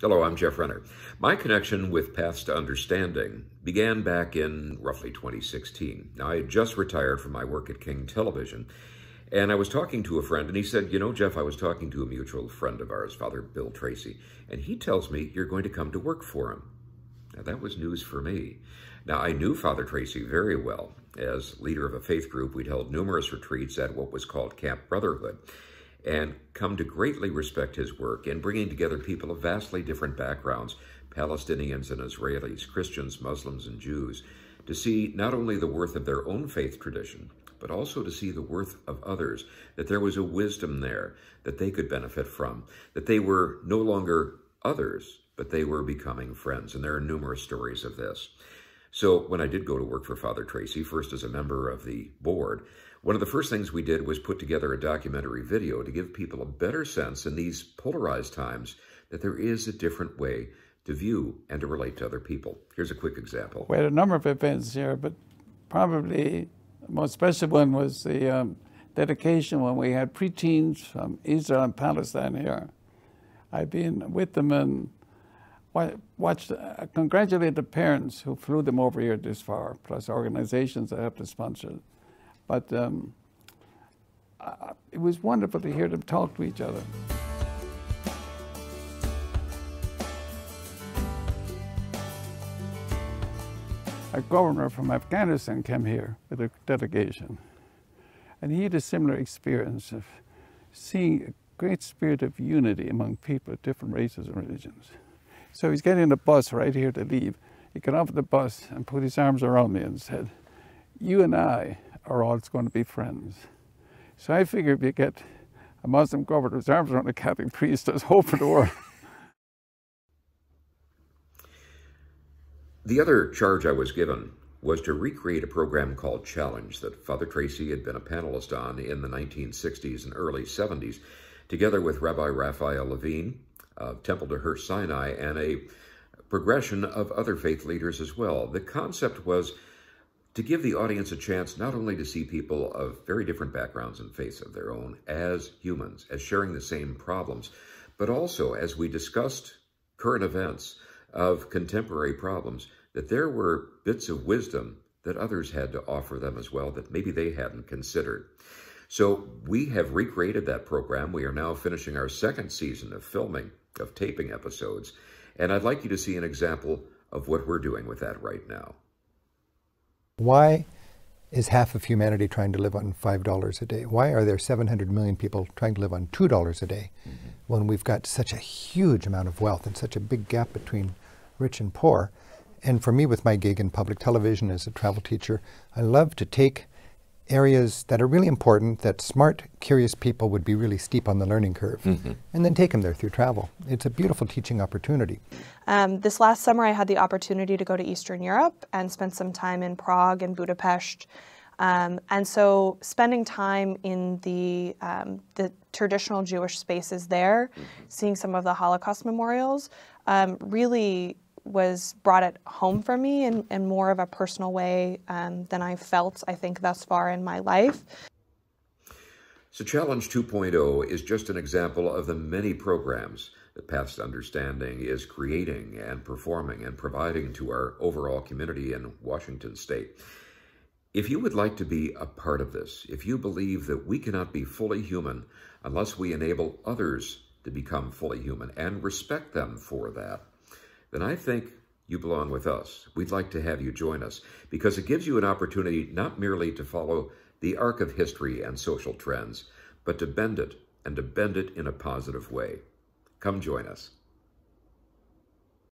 Hello, I'm Jeff Renner. My connection with Paths to Understanding began back in roughly 2016. Now, I had just retired from my work at King Television, and I was talking to a friend, and he said, You know, Jeff, I was talking to a mutual friend of ours, Father Bill Treacy, and he tells me you're going to come to work for him. Now, that was news for me. Now, I knew Father Treacy very well. As leader of a faith group, we'd held numerous retreats at what was called Camp Brotherhood and come to greatly respect his work in bringing together people of vastly different backgrounds, Palestinians and Israelis, Christians, Muslims, and Jews, to see not only the worth of their own faith tradition, but also to see the worth of others, that there was a wisdom there that they could benefit from, that they were no longer others, but they were becoming friends. And there are numerous stories of this. So when I did go to work for Father Treacy, first as a member of the board, one of the first things we did was put together a documentary video to give people a better sense in these polarized times that there is a different way to view and to relate to other people. Here's a quick example. We had a number of events here, but probably the most special one was the um, dedication when we had preteens from Israel and Palestine here. I've been with them and watched, uh, congratulate the parents who flew them over here this far, plus organizations that helped to sponsor but um, uh, it was wonderful to hear them talk to each other. A governor from Afghanistan came here with a delegation, and he had a similar experience of seeing a great spirit of unity among people of different races and religions. So he's getting the bus right here to leave. He got off the bus and put his arms around me and said, you and I are all going to be friends. So I figured if you get a Muslim governor's arms around a Catholic priest, there's hope for the world. The other charge I was given was to recreate a program called Challenge that Father Treacy had been a panelist on in the 1960s and early 70s, together with Rabbi Raphael Levine, of Temple de Hirsch Sinai, and a progression of other faith leaders as well. The concept was to give the audience a chance not only to see people of very different backgrounds and faiths of their own as humans, as sharing the same problems, but also, as we discussed current events of contemporary problems, that there were bits of wisdom that others had to offer them as well that maybe they hadn't considered. So we have recreated that program. We are now finishing our second season of filming, of taping episodes, and I'd like you to see an example of what we're doing with that right now. Why is half of humanity trying to live on $5 a day? Why are there 700 million people trying to live on $2 a day mm -hmm. when we've got such a huge amount of wealth and such a big gap between rich and poor? And for me, with my gig in public television as a travel teacher, I love to take areas that are really important that smart, curious people would be really steep on the learning curve, mm -hmm. and then take them there through travel. It's a beautiful teaching opportunity. Um, this last summer, I had the opportunity to go to Eastern Europe and spend some time in Prague and Budapest. Um, and so, spending time in the um, the traditional Jewish spaces there, mm -hmm. seeing some of the Holocaust memorials, um, really was brought it home for me in, in more of a personal way um, than I felt, I think, thus far in my life. So Challenge 2.0 is just an example of the many programs that Paths to Understanding is creating and performing and providing to our overall community in Washington state. If you would like to be a part of this, if you believe that we cannot be fully human unless we enable others to become fully human and respect them for that, then I think you belong with us. We'd like to have you join us because it gives you an opportunity not merely to follow the arc of history and social trends, but to bend it and to bend it in a positive way. Come join us.